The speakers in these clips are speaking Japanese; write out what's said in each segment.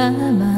아마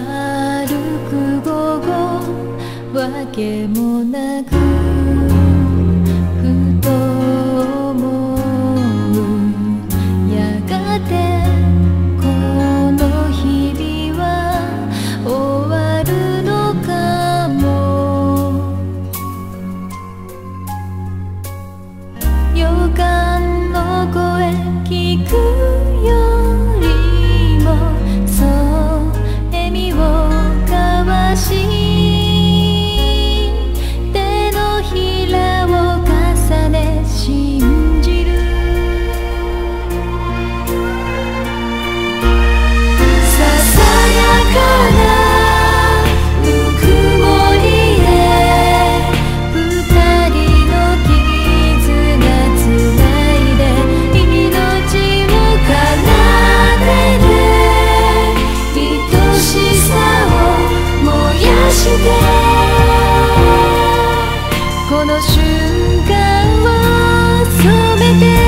歩く午後わけもなくこの瞬間を全て